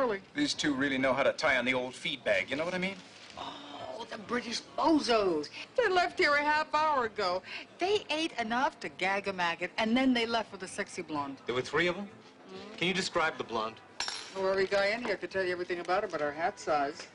early. These two really know how to tie on the old feed bag, you know what I mean? Oh, the British bozos. They left here a half hour ago. They ate enough to gag a maggot, and then they left with a sexy blonde. There were three of them? Hmm. Can you describe the blonde? Well, every guy in here could tell you everything about her but her hat size.